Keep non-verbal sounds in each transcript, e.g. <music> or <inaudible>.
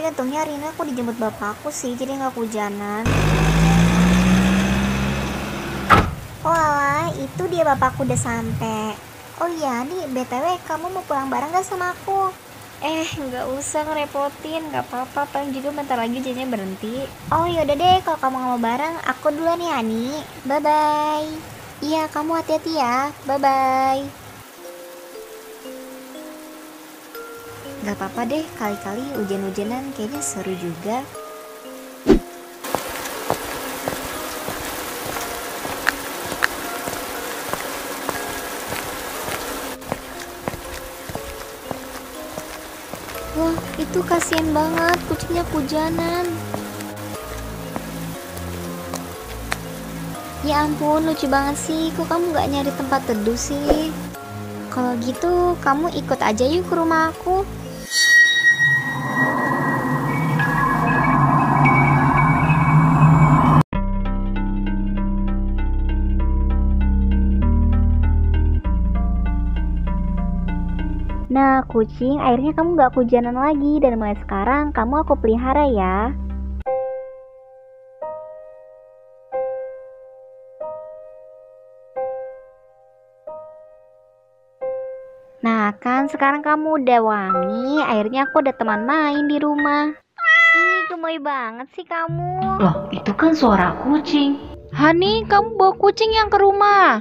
Tapi untungnya hari ini aku dijemput bapakku sih, jadi nggak hujanan. Oh alah, itu dia bapakku udah sampai. Oh iya nih, BTW kamu mau pulang bareng gak sama aku? Eh, nggak usah ngerepotin, nggak apa-apa, paling juga bentar lagi hujannya berhenti. Oh yaudah deh, kalau kamu nggak mau bareng, aku duluan ya, Ani. Bye-bye. Iya, kamu hati-hati ya. Bye-bye. Gak apa-apa deh, kali-kali hujan-hujanan kayaknya seru juga. Wah, itu kasihan banget, kucingnya hujanan. Ya ampun, lucu banget sih. Kok kamu gak nyari tempat teduh sih? Kalau gitu, kamu ikut aja yuk ke rumah aku. Kucing, akhirnya kamu gak kehujanan lagi dan mulai sekarang kamu aku pelihara ya. Nah, kan sekarang kamu udah wangi, akhirnya aku ada teman main di rumah. Ih, gemoy banget sih kamu. Loh, itu kan suara kucing. Hani, kamu bawa kucing yang ke rumah.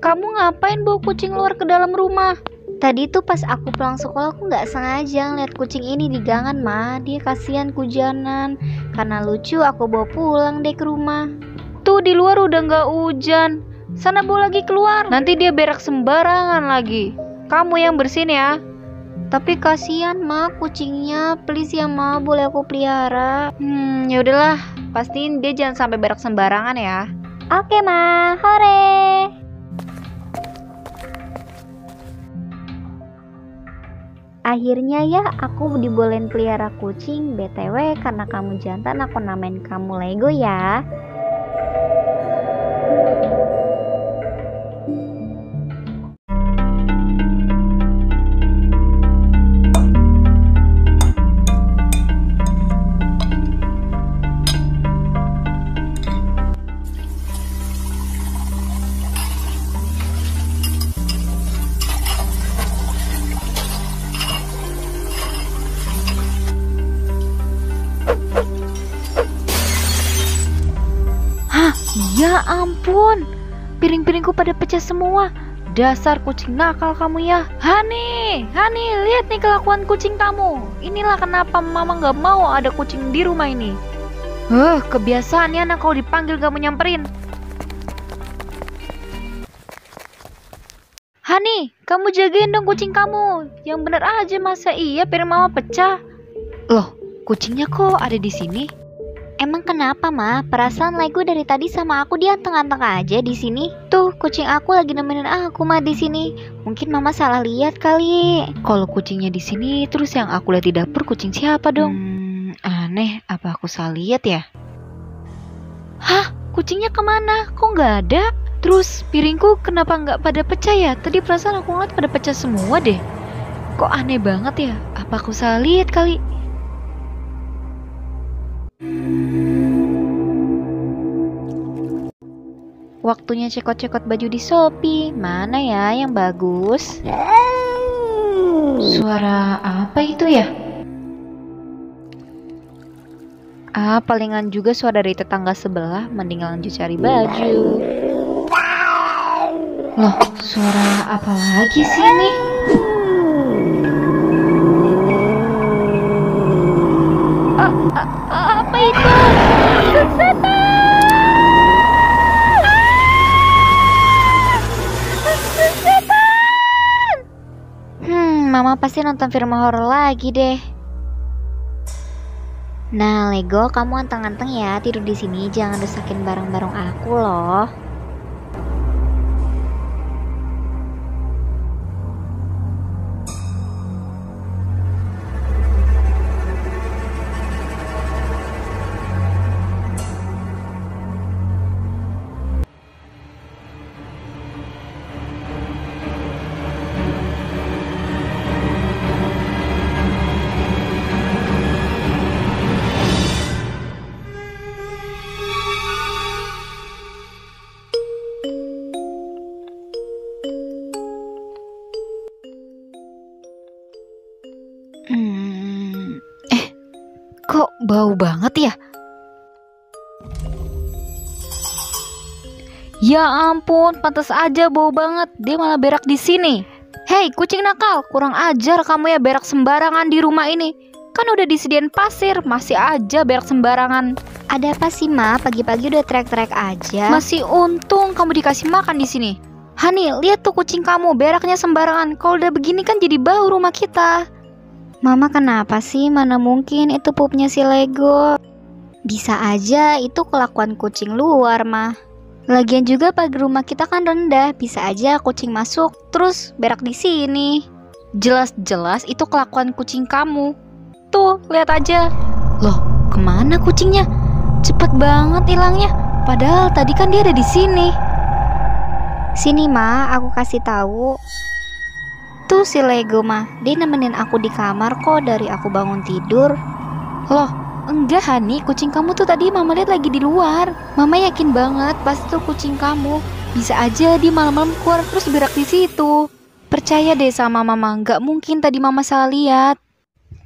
Kamu ngapain bawa kucing luar ke dalam rumah? Tadi tuh pas aku pulang sekolah aku nggak sengaja ngeliat kucing ini di gangan mah. Dia kasihan kujanan. Karena lucu aku bawa pulang deh ke rumah. Tuh di luar udah nggak hujan. Sana bawa lagi keluar. Nanti dia berak sembarangan lagi. Kamu yang bersihin ya. Tapi kasihan mah kucingnya. Please ya mah boleh aku pelihara. Hmm, ya udahlah. Pastiin dia jangan sampai berak sembarangan ya. Oke mah, hore. Akhirnya ya aku dibolehin pelihara kucing. BTW karena kamu jantan aku namain kamu Lego ya ya ampun. Piring-piringku pada pecah semua. Dasar kucing nakal kamu ya. Hani, Hani, lihat nih kelakuan kucing kamu. Inilah kenapa mama nggak mau ada kucing di rumah ini. Huh, kebiasaannya anak kau dipanggil gak mau nyamperin. Hani, kamu jagain dong kucing kamu. Yang bener aja masa iya piring mama pecah. Loh, kucingnya kok ada di sini? Emang kenapa mah? Perasaan Lego dari tadi sama aku dia tengah-tengah aja di sini. Tuh, kucing aku lagi nemenin aku mah di sini. Mungkin mama salah lihat kali. Kalau kucingnya di sini, terus yang aku lihat di dapur kucing siapa dong? Hmm, aneh, apa aku salah lihat ya? Hah, kucingnya ke mana? Kok nggak ada? Terus piringku kenapa nggak pada pecah ya? Tadi perasaan aku ngeliat pada pecah semua deh. Kok aneh banget ya? Apa aku salah lihat kali? Waktunya cekot-cekot baju di Shopee. Mana ya yang bagus? Suara apa itu ya? Ah, palingan juga suara dari tetangga sebelah. Mending lanjut cari baju. Loh, suara apa lagi sih ini? Ah, ah, ah, apa itu? Mama pasti nonton film horor lagi deh. Nah, Lego, kamu anteng-anteng ya tidur di sini, jangan rusakin barang-barang aku loh. Bau banget ya. Ya ampun, pantas aja bau banget. Dia malah berak di sini. Hei, kucing nakal, kurang ajar kamu ya berak sembarangan di rumah ini. Kan udah disediain pasir, masih aja berak sembarangan. Ada apa sih, Ma? Pagi-pagi udah trek-trek aja. Masih untung kamu dikasih makan di sini. Hani, lihat tuh kucing kamu beraknya sembarangan. Kalau udah begini kan jadi bau rumah kita. Mama kenapa sih? Mana mungkin itu pupnya si Lego. Bisa aja itu kelakuan kucing luar, mah. Lagian juga pagar rumah kita kan rendah, bisa aja kucing masuk terus berak di sini. Jelas-jelas itu kelakuan kucing kamu. Tuh, lihat aja. Loh, ke mana kucingnya? Cepet banget hilangnya. Padahal tadi kan dia ada di sini. Sini, Ma, aku kasih tahu. Tuh si Lego, mah. Dia nemenin aku di kamar kok dari aku bangun tidur. Loh, enggak Hani, kucing kamu tuh tadi mama lihat lagi di luar. Mama yakin banget pasti tuh kucing kamu. Bisa aja dia malam-malam keluar terus berak di situ. Percaya deh sama mama, nggak mungkin tadi mama salah lihat.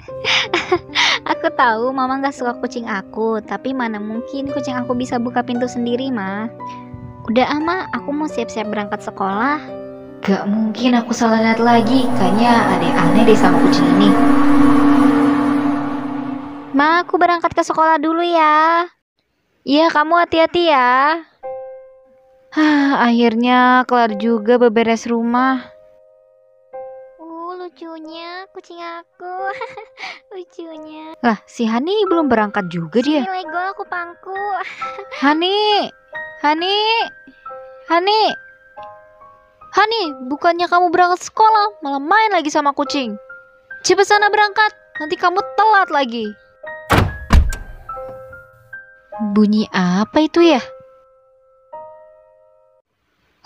<laughs> aku tahu mama nggak suka kucing aku, tapi mana mungkin kucing aku bisa buka pintu sendiri, mah. Udah ama, aku mau siap-siap berangkat sekolah. Gak mungkin aku salah lihat lagi, kayaknya ada yang aneh deh sama kucing ini. Ma, aku berangkat ke sekolah dulu ya. Iya, kamu hati-hati ya. Hah, akhirnya kelar juga beberes rumah. Uh, lucunya kucing aku. <laughs> lucunya. Lah, si Hani belum berangkat juga dia. Ini Lego aku pangku. <laughs> Hani, Hani, Hani, Hani, bukannya kamu berangkat sekolah, malah main lagi sama kucing. Cepet sana berangkat, nanti kamu telat lagi. Bunyi apa itu ya?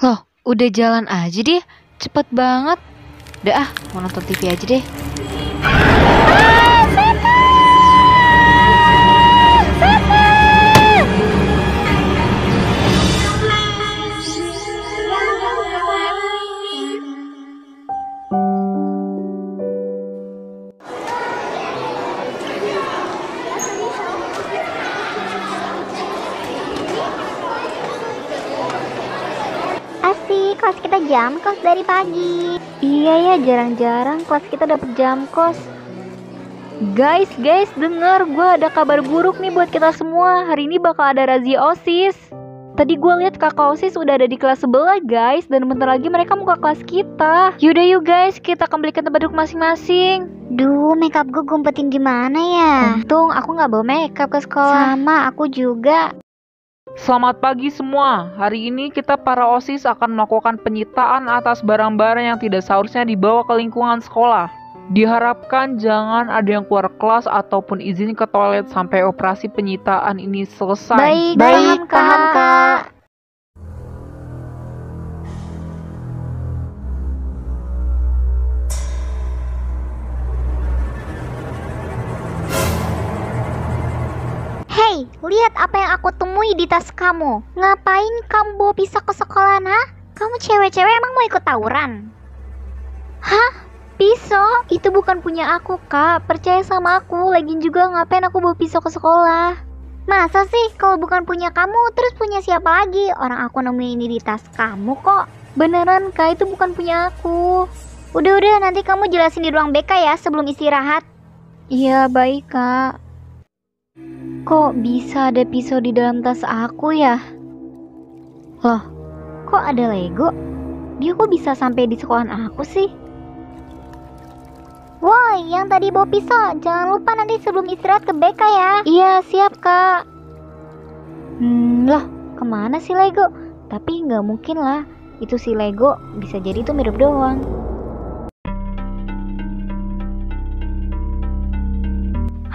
Loh, udah jalan aja dia, cepet banget. Udah ah, mau nonton TV aja deh. Jam kos dari pagi. Iya ya, jarang-jarang kelas kita dapet jam kos. Guys, guys, denger gue ada kabar buruk nih buat kita semua. Hari ini bakal ada razia OSIS. Tadi gue lihat kakak OSIS udah ada di kelas sebelah guys Dan bentar lagi mereka mau ke kelas kita Yaudah yuk guys, kita kembalikan tempat duduk masing-masing Duh, makeup gue gumpetin gimana ya? Untung aku nggak bawa makeup ke sekolah Sama, aku juga. Selamat pagi semua. Hari ini kita para OSIS akan melakukan penyitaan atas barang-barang yang tidak seharusnya dibawa ke lingkungan sekolah. Diharapkan jangan ada yang keluar kelas ataupun izin ke toilet sampai operasi penyitaan ini selesai. Baik, Baik, paham, Kak. paham, Kak. Lihat apa yang aku temui di tas kamu. Ngapain kamu bawa pisau ke sekolah, nah? Kamu cewek-cewek emang mau ikut tawuran? Hah? Pisau? Itu bukan punya aku, Kak. Percaya sama aku. Lagian juga ngapain aku bawa pisau ke sekolah? Masa sih kalau bukan punya kamu, terus punya siapa lagi? Orang aku nemuin ini di tas kamu kok. Beneran, Kak, itu bukan punya aku. Udah-udah, nanti kamu jelasin di ruang BK ya sebelum istirahat. Iya baik kak Kok bisa ada pisau di dalam tas aku ya? Loh, kok ada Lego? Dia kok bisa sampai di sekolahan aku sih? Woi, yang tadi bawa pisau, jangan lupa nanti sebelum istirahat ke BK ya. Iya, siap kak. Hmm, lah, ke mana sih Lego? Tapi nggak mungkin lah, itu si Lego bisa jadi itu mirip doang.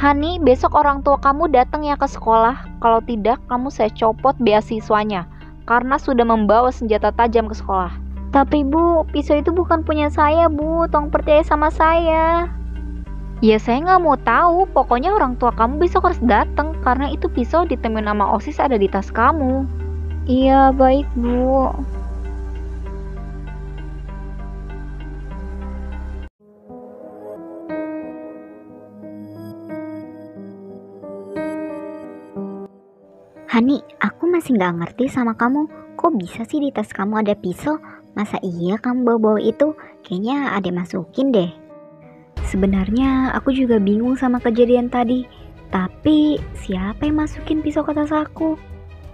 Hani, besok orang tua kamu datang ya ke sekolah. Kalau tidak, kamu saya copot beasiswanya karena sudah membawa senjata tajam ke sekolah. Tapi bu, pisau itu bukan punya saya bu, tolong percaya sama saya. Ya saya nggak mau tahu, pokoknya orang tua kamu besok harus datang karena itu pisau ditemuin nama OSIS ada di tas kamu. Iya, baik bu. Masih nggak ngerti sama kamu. Kok bisa sih di tas kamu ada pisau? Masa iya kamu bawa-bawa itu? Kayaknya ada masukin deh. Sebenarnya aku juga bingung sama kejadian tadi. Tapi siapa yang masukin pisau ke tas aku?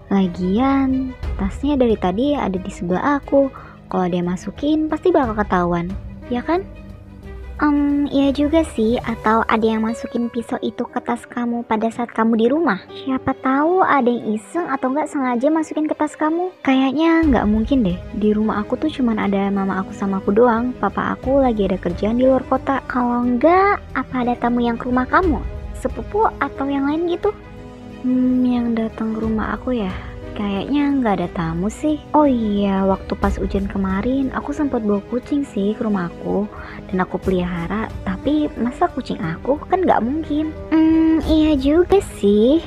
Lagian, tasnya dari tadi ada di sebelah aku. Kalau dia masukin pasti bakal ketahuan, ya kan? Um, iya juga sih, atau ada yang masukin pisau itu ke tas kamu pada saat kamu di rumah. Siapa tahu ada yang iseng atau nggak sengaja masukin ke tas kamu. Kayaknya nggak mungkin deh. Di rumah aku tuh cuman ada mama aku sama aku doang. Papa aku lagi ada kerjaan di luar kota. Kalau nggak, apa ada tamu yang ke rumah kamu? Sepupu atau yang lain gitu? Hmm, yang datang ke rumah aku ya? Kayaknya nggak ada tamu sih. Oh iya, waktu pas ujian kemarin aku sempat bawa kucing sih ke rumah aku dan aku pelihara. Tapi masa kucing aku kan nggak mungkin. Hmm, iya juga sih.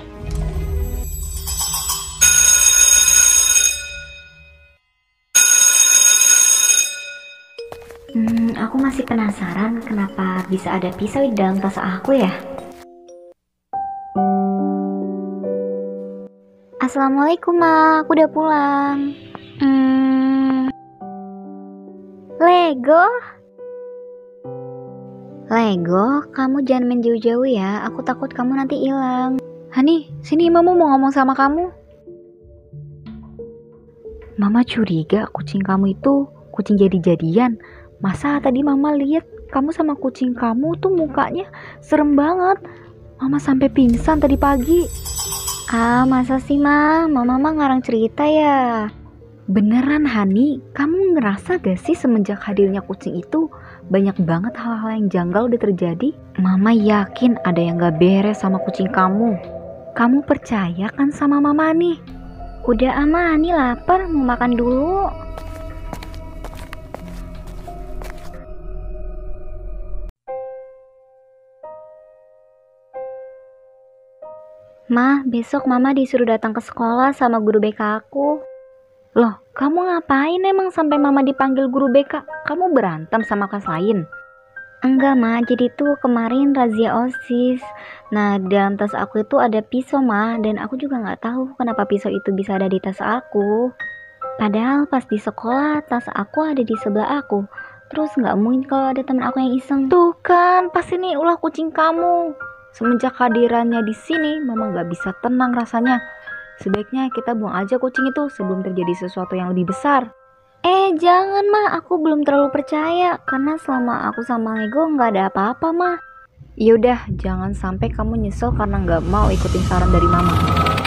Hmm, aku masih penasaran kenapa bisa ada pisau di dalam tas aku ya. Assalamualaikum ma, aku udah pulang. Hmm, Lego? Lego, kamu jangan main jauh-jauh ya. Aku takut kamu nanti hilang. Hani, sini mama mau ngomong sama kamu. Mama curiga kucing kamu itu kucing jadi-jadian. Masa tadi mama lihat kamu sama kucing kamu tuh mukanya serem banget. Mama sampai pingsan tadi pagi. Ah, masa sih ma? Mama mah ngarang cerita ya. Beneran Hani, kamu ngerasa gak sih semenjak hadirnya kucing itu banyak banget hal-hal yang janggal udah terjadi? Mama yakin ada yang gak beres sama kucing kamu. Kamu percaya kan sama mama nih? Udah ama, Ani lapar, mau makan dulu. Ma, besok mama disuruh datang ke sekolah sama guru BK aku. Loh, kamu ngapain emang sampai mama dipanggil guru BK? Kamu berantem sama kelas lain? Enggak ma, jadi tuh kemarin razia OSIS. Nah, dalam tas aku itu ada pisau ma, dan aku juga nggak tahu kenapa pisau itu bisa ada di tas aku. Padahal pas di sekolah, tas aku ada di sebelah aku. Terus nggak mungkin kalau ada teman aku yang iseng. Tuh kan, pasti nih ulah kucing kamu. Semenjak hadirannya di sini, mama nggak bisa tenang rasanya. Sebaiknya kita buang aja kucing itu sebelum terjadi sesuatu yang lebih besar. Eh jangan mah, aku belum terlalu percaya karena selama aku sama Lego nggak ada apa-apa mah. Yaudah, jangan sampai kamu nyesel karena nggak mau ikutin saran dari mama.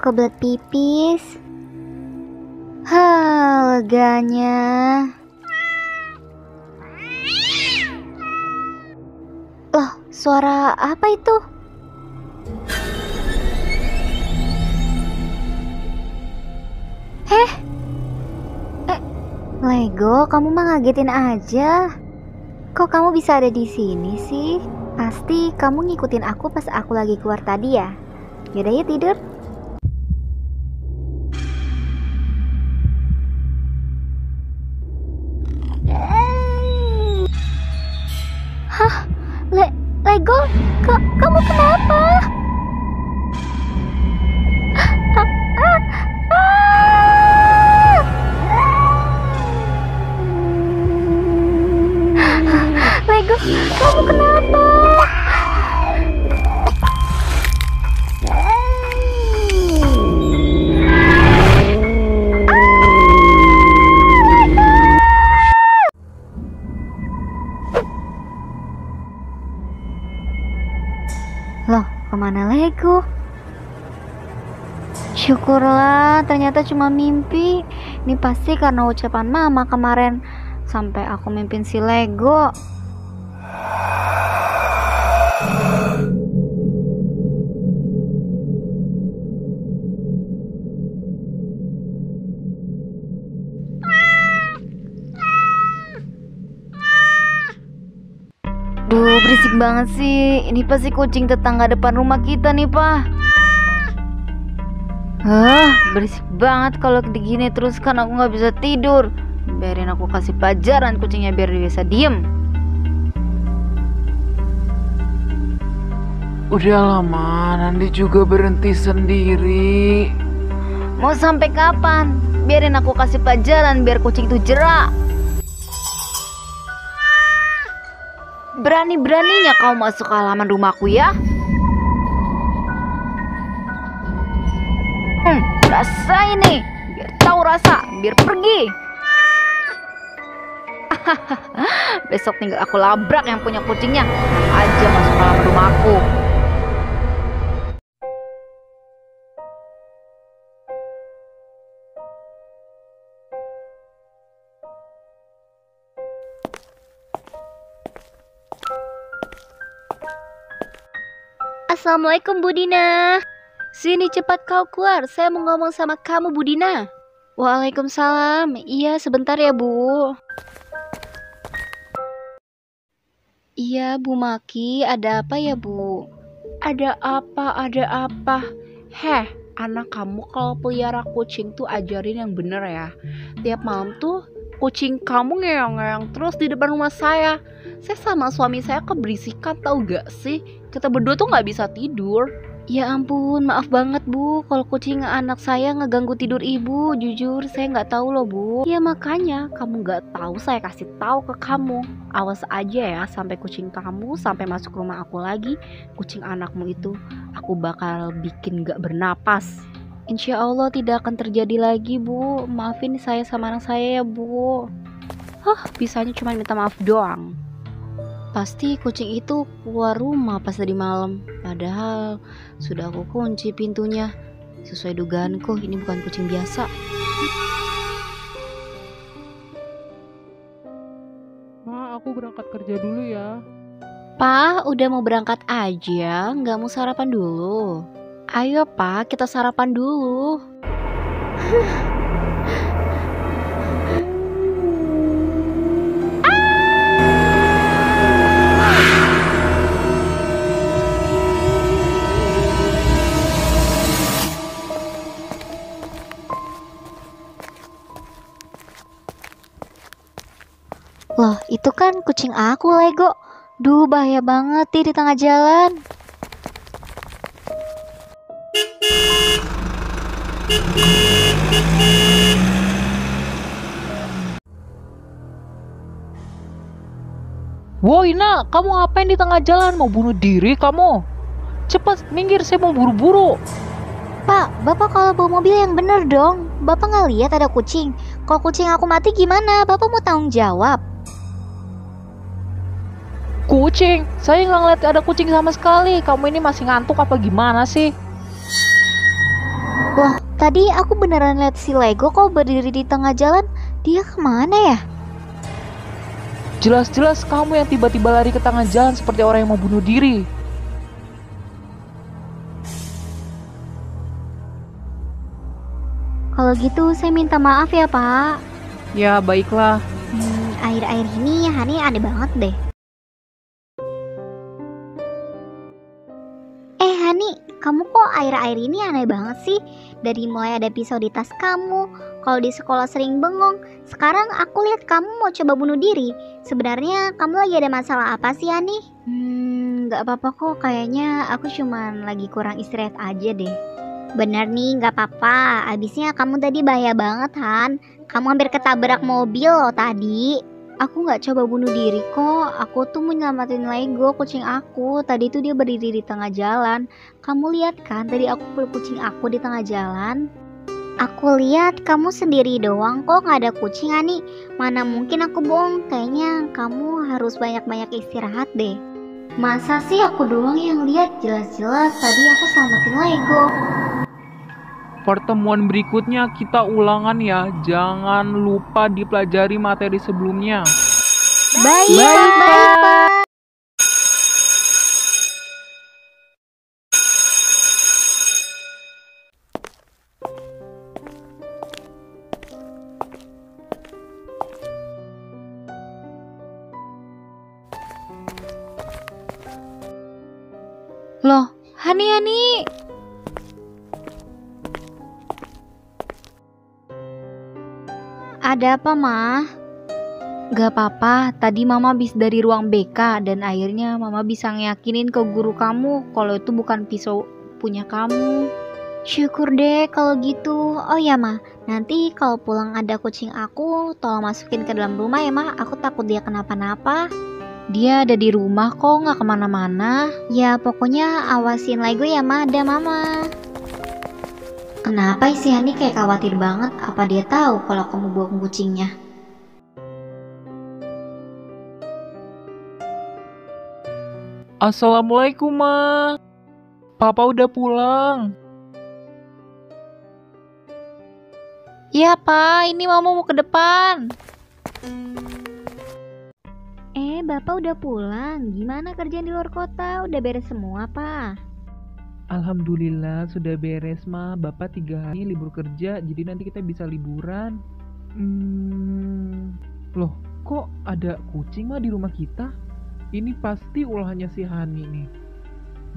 Kebelet pipis. Hah, leganya. Loh, suara apa itu? Heh? Eh, Lego, kamu mah ngagetin aja. Kok kamu bisa ada di sini sih? Pasti kamu ngikutin aku pas aku lagi keluar tadi ya? Yaudah ya tidur. Ke mana Lego? Syukurlah, ternyata cuma mimpi. Ini pasti karena ucapan mama kemarin. Sampai aku mimpin si Lego. Banget sih. Ini pasti kucing tetangga depan rumah kita nih, Pak. Ah, berisik banget kalau begini terus kan aku nggak bisa tidur. Biarin aku kasih pelajaran kucingnya biar dia bisa diem. Udah lama, Nandi juga berhenti sendiri. Mau sampai kapan? Biarin aku kasih pelajaran biar kucing itu jerak. Berani-beraninya kau masuk ke halaman rumahku ya? Hmm, rasa ini. Biar tahu rasa, biar pergi. <laughs> Besok tinggal aku labrak yang punya kucingnya. Aja masuk ke halaman rumahku. Assalamualaikum Budina. Sini cepat kau keluar. Saya mau ngomong sama kamu Budina. Waalaikumsalam. Iya, sebentar ya, Bu. Iya, Bu Maki, ada apa ya, Bu? Ada apa? Ada apa? Heh, anak kamu kalau pelihara kucing tuh ajarin yang bener ya. Tiap malam tuh kucing kamu ngeong-ngeong terus di depan rumah saya. Saya sama suami saya keberisikan tau gak sih? Kita berdua tuh nggak bisa tidur. Ya ampun, maaf banget bu. Kalau kucing anak saya ngeganggu tidur ibu, jujur saya nggak tahu loh bu. Ya makanya kamu nggak tahu saya kasih tahu ke kamu. Awas aja ya sampai kucing kamu sampai masuk rumah aku lagi. Kucing anakmu itu aku bakal bikin nggak bernapas. Insya Allah tidak akan terjadi lagi bu. Maafin saya sama anak saya ya bu. Hah, bisanya cuma minta maaf doang. Pasti kucing itu keluar rumah pas tadi malam. Padahal sudah aku kunci pintunya. Sesuai dugaanku, ini bukan kucing biasa. Ma, aku berangkat kerja dulu ya. Pa, udah mau berangkat aja, nggak mau sarapan dulu. Ayo pa, kita sarapan dulu. <laughs> Loh, itu kan kucing aku, Lego. Duh, bahaya banget nih di tengah jalan. Woi, nak, kamu ngapain di tengah jalan? Mau bunuh diri kamu? Cepat, minggir, saya mau buru-buru. Pak, Bapak kalau bawa mobil yang bener dong. Bapak nggak lihat ada kucing. Kalau kucing aku mati gimana? Bapak mau tanggung jawab. Kucing, saya nggak ngeliat ada kucing sama sekali. Kamu ini masih ngantuk apa gimana sih? Loh, tadi aku beneran lihat si Lego kok berdiri di tengah jalan. Dia ke mana ya? Jelas-jelas kamu yang tiba-tiba lari ke tengah jalan seperti orang yang mau bunuh diri. Kalau gitu saya minta maaf ya Pak. Ya, baiklah. Hmm, air-air ini Hani aneh banget deh. Eh Hani, kamu kok air-air ini aneh banget sih? Dari mulai ada pisau di tas kamu, kalau di sekolah sering bengong. Sekarang aku lihat kamu mau coba bunuh diri. Sebenarnya kamu lagi ada masalah apa sih Hani? Hmm, nggak apa-apa kok. Kayaknya aku cuman lagi kurang istirahat aja deh. Bener nih, nggak apa-apa. Abisnya kamu tadi bahaya banget, Han. Kamu hampir ketabrak mobil loh tadi. Aku nggak coba bunuh diri kok. Aku tuh mau nyelamatin Lego kucing aku. Tadi tuh dia berdiri di tengah jalan. Kamu lihat kan, tadi aku peluk kucing aku di tengah jalan. Aku lihat kamu sendiri doang kok nggak ada kucing Ani. Mana mungkin aku bohong. Kayaknya kamu harus banyak-banyak istirahat deh. Masa sih aku doang yang lihat? Jelas-jelas tadi aku selamatin Lego. Pertemuan berikutnya kita ulangan ya. Jangan lupa dipelajari materi sebelumnya. Baik, Baik, Pak. Loh, Hani Hani. Ada apa, Ma? Gak apa-apa, tadi Mama habis dari ruang BK dan akhirnya Mama bisa ngeyakinin ke guru kamu kalau itu bukan pisau punya kamu. Syukur deh kalau gitu. Oh ya, Ma, nanti kalau pulang ada kucing aku, tolong masukin ke dalam rumah ya, Ma. Aku takut dia kenapa-napa. Dia ada di rumah kok, nggak ke mana-mana. Ya, pokoknya awasin Lego ya, Ma. Ada Mama. Kenapa si Hani kayak khawatir banget? Apa dia tahu kalau kamu buang kucingnya? Assalamualaikum, Ma. Papa udah pulang. Ya, Pak, ini Mama mau ke depan. Eh, Bapak udah pulang. Gimana kerjaan di luar kota? Udah beres semua, Pak? Alhamdulillah sudah beres, Ma. Bapak tiga hari libur kerja, jadi nanti kita bisa liburan. Hmm, loh, kok ada kucing, Ma, di rumah kita? Ini pasti ulahnya si Hani nih.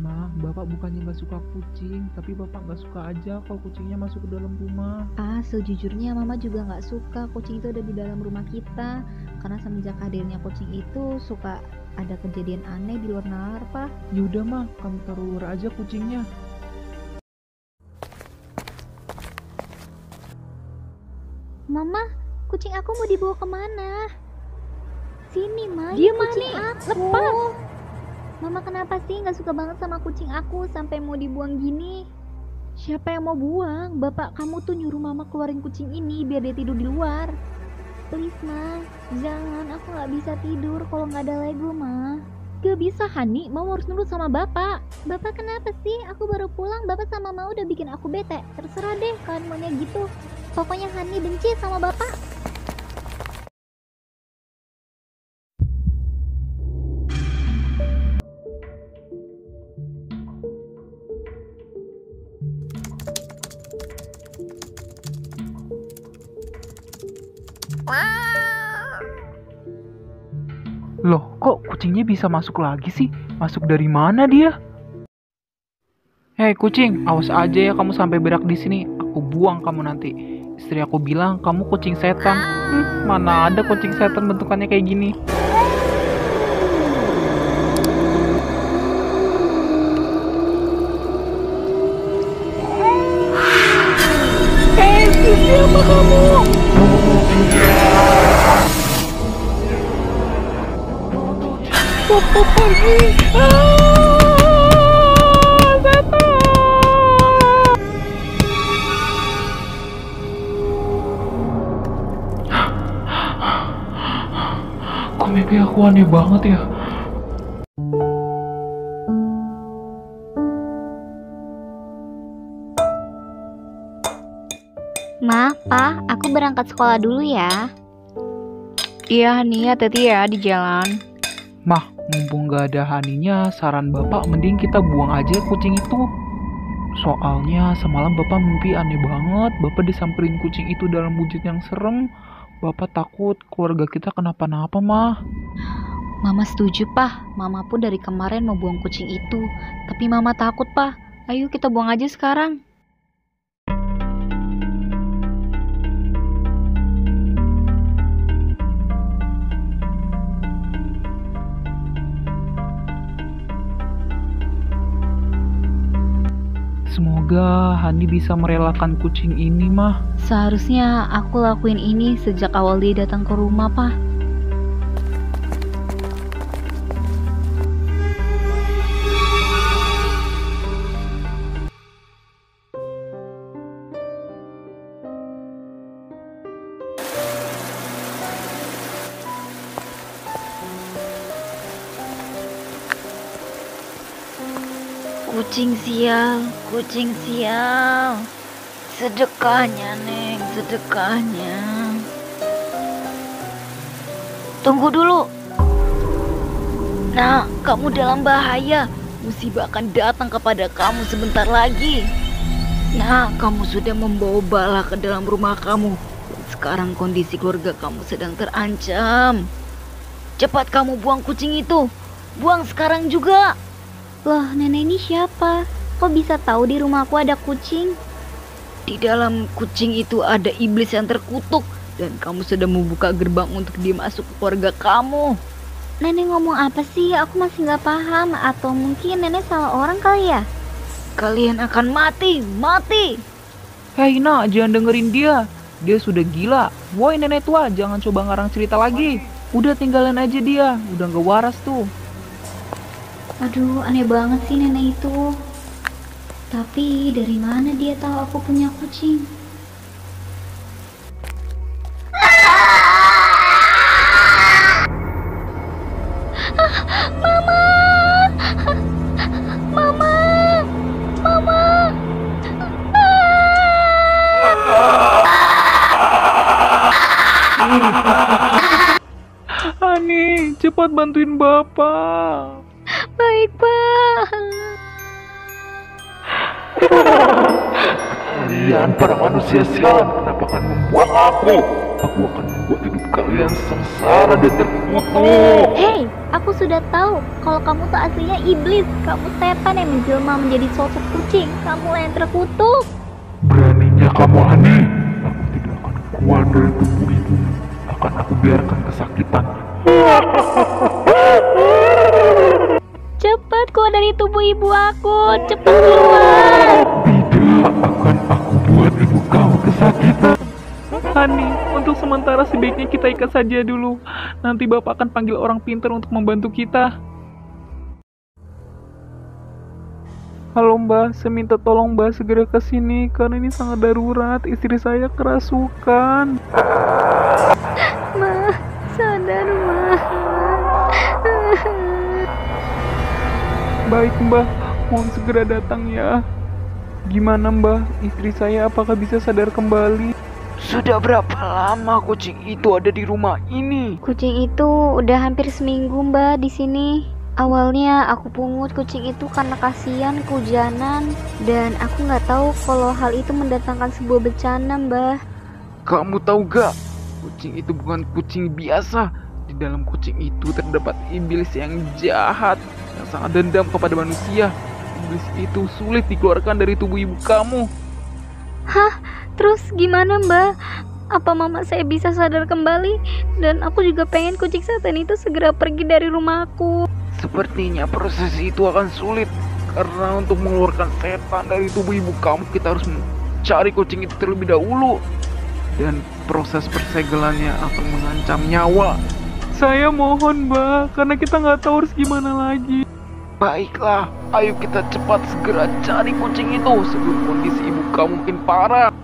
Ma, bapak bukannya nggak suka kucing, tapi bapak nggak suka aja kalau kucingnya masuk ke dalam rumah. Ah, sejujurnya Mama juga nggak suka kucing itu ada di dalam rumah kita. Karena semenjak hadirnya kucing itu suka ada kejadian aneh di luar nalar, Pak. Yaudah, Ma, kamu taruh luar aja kucingnya. Mama, kucing aku mau dibawa ke mana? Sini, Ma. Dia kucing Mani, aku. lepas. Mama kenapa sih nggak suka banget sama kucing aku sampai mau dibuang gini? Siapa yang mau buang? Bapak kamu tuh nyuruh Mama keluarin kucing ini biar dia tidur di luar. Please, Ma. Jangan, aku nggak bisa tidur kalau nggak ada Lego, Ma. Gak bisa, Hani. Mama harus nurut sama Bapak. Bapak kenapa sih? Aku baru pulang, Bapak sama Mama udah bikin aku bete. Terserah deh kalian maunya gitu. Pokoknya Hani benci sama Bapak. Kok kucingnya bisa masuk lagi sih? Masuk dari mana dia? Hei kucing, awas aja ya kamu sampai berak di sini. Aku buang kamu nanti. Istri aku bilang kamu kucing setan. Hmm, mana ada kucing setan bentukannya kayak gini? Kok mimpi aku aneh banget ya? Ma, Pa, aku berangkat sekolah dulu ya. Iya, Hani. Hati-hati ya di jalan. Mah, mumpung gak ada haninya, saran bapak mending kita buang aja kucing itu. Soalnya semalam bapak mimpi aneh banget, bapak disamperin kucing itu dalam wujud yang serem. Bapak takut keluarga kita kenapa-napa, mah. Mama setuju, Pak. Mama pun dari kemarin mau buang kucing itu. Tapi Mama takut, Pak. Ayo kita buang aja sekarang. Semoga Hani bisa merelakan kucing ini, mah. Seharusnya aku lakuin ini sejak awal dia datang ke rumah, Pak. Kucing sial, kucing sial. Sedekahnya, Neng, sedekahnya. Tunggu dulu. Nah, kamu dalam bahaya. Musibah akan datang kepada kamu sebentar lagi. Nah, kamu sudah membawa bala ke dalam rumah kamu. Sekarang kondisi keluarga kamu sedang terancam. Cepat kamu buang kucing itu. Buang sekarang juga. Loh, nenek ini siapa? Kok bisa tahu di rumahku ada kucing? Di dalam kucing itu ada iblis yang terkutuk dan kamu sudah membuka gerbang untuk dia masuk ke keluarga kamu. Nenek ngomong apa sih? Aku masih nggak paham. Atau mungkin nenek salah orang kali ya? Kalian akan mati, mati. Hei nak, jangan dengerin dia. Dia sudah gila. Woi nenek tua, jangan coba ngarang cerita lagi. Udah tinggalin aja dia, udah gak waras tuh. Aduh, aneh banget sih nenek itu. Tapi dari mana dia tahu aku punya kucing? Ani, cepat bantuin bapak. Kalian para manusia sialan kenapa akan membuat aku? Aku akan membuat hidup kalian sengsara dan terkutuk. Hei, aku sudah tahu kalau kamu tuh aslinya iblis. Kamu setan yang menjelma menjadi sosok kucing. Kamu yang terkutuk. Beraninya kamu Hani, aku tidak akan keluar dari tubuh ibu. Akan aku biarkan kesakitan. Cepat keluar dari tubuh ibu aku. Cepat keluar. Tidak Hani, untuk sementara sebaiknya kita ikat saja dulu. Nanti bapak akan panggil orang pintar untuk membantu kita. Halo mbak, saya minta tolong mbak segera ke sini karena ini sangat darurat. Istri saya kerasukan. Ma, sadar, Ma. Baik mbak, mohon segera datang ya. Gimana mbak, istri saya apakah bisa sadar kembali? Sudah berapa lama kucing itu ada di rumah ini? Kucing itu udah hampir seminggu, Mbak, di sini. Awalnya aku pungut kucing itu karena kasihan kehujanan dan aku nggak tahu kalau hal itu mendatangkan sebuah bencana, Mbak. Kamu tahu gak? Kucing itu bukan kucing biasa. Di dalam kucing itu terdapat iblis yang jahat, yang sangat dendam kepada manusia. Iblis itu sulit dikeluarkan dari tubuh ibu kamu. Terus gimana, Mbak? Apa mama saya bisa sadar kembali? Dan aku juga pengen kucing setan itu segera pergi dari rumahku. Sepertinya proses itu akan sulit karena untuk mengeluarkan setan dari tubuh ibu kamu kita harus mencari kucing itu terlebih dahulu dan proses persegelannya akan mengancam nyawa. Saya mohon mbak, karena kita nggak tahu harus gimana lagi. Baiklah, ayo kita cepat segera cari kucing itu sebelum kondisi ibu kamu makin parah.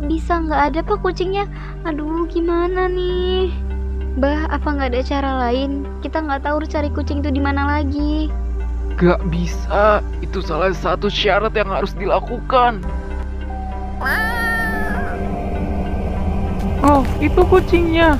Kok bisa nggak ada pak kucingnya? Aduh, gimana nih? Mbah, apa nggak ada cara lain? Kita nggak tahu harus cari kucing itu di mana lagi. Gak bisa, itu salah satu syarat yang harus dilakukan. Oh, itu kucingnya.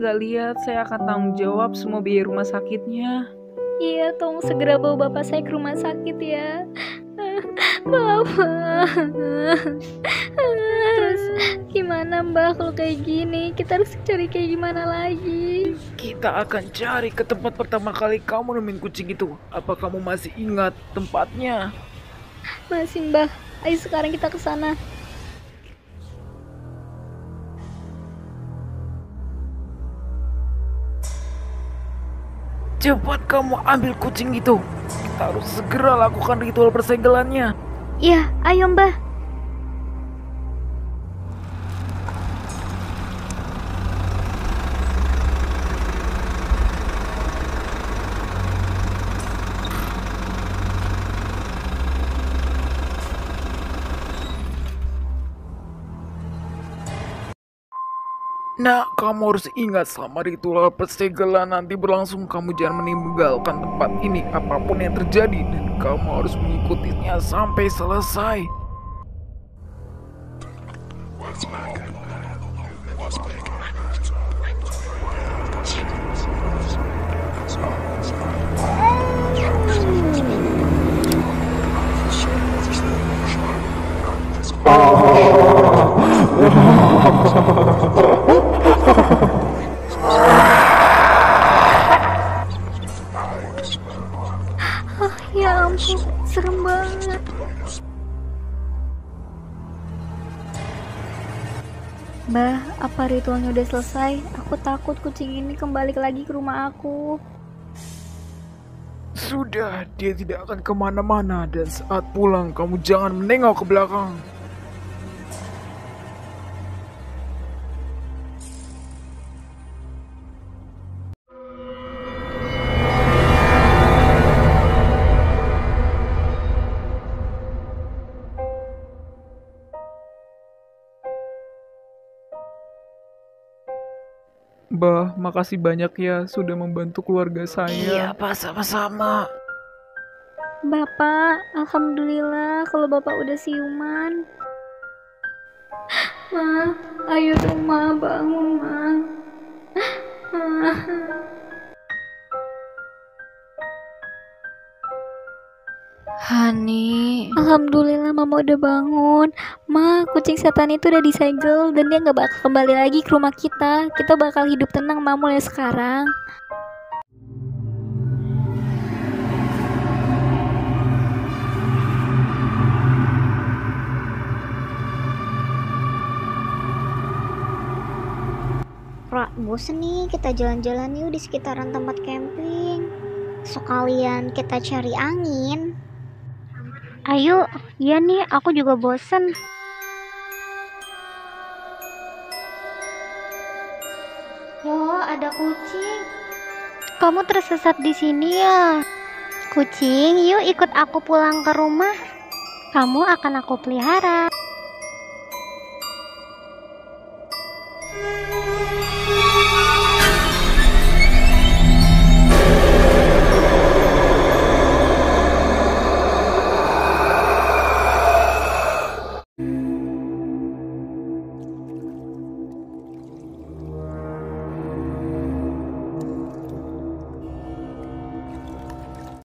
Nggak lihat. Saya akan tanggung jawab semua biaya rumah sakitnya. Iya, tolong segera bawa bapak saya ke rumah sakit ya. Bapak. Terus gimana mbak kalau kayak gini? Kita harus cari kayak gimana lagi? Kita akan cari ke tempat pertama kali kamu nemuin kucing itu. Apa kamu masih ingat tempatnya? Masih mbak. Ayo sekarang kita ke sana. Cepat kamu ambil kucing itu. Kita harus segera lakukan ritual persegelannya. Iya, ayo mbak. Nah, kamu harus ingat selama ritual persegelan nanti berlangsung kamu jangan meninggalkan tempat ini apa pun yang terjadi dan kamu harus mengikutinya sampai selesai. Ya <laughs> Mbah, apa ritualnya udah selesai? Aku takut kucing ini kembali lagi ke rumah aku. Sudah, dia tidak akan ke mana-mana dan saat pulang kamu jangan menengok ke belakang. Makasih banyak ya sudah membantu keluarga saya. Pak, sama-sama. Bapak, alhamdulillah kalau Bapak udah siuman. Ma, ayo dong Ma, bangun Ma. Ma. Hani, Alhamdulillah Mama udah bangun. Ma, kucing setan itu udah disegel dan dia nggak bakal kembali lagi ke rumah kita. Kita bakal hidup tenang Ma mulai sekarang. Ra, bosen nih kita jalan-jalan yuk di sekitaran tempat camping. Sekalian kita cari angin. Ayo, iya nih, aku juga bosen. Loh, ada kucing. Kamu tersesat di sini ya? Kucing, yuk ikut aku pulang ke rumah. Kamu akan aku pelihara.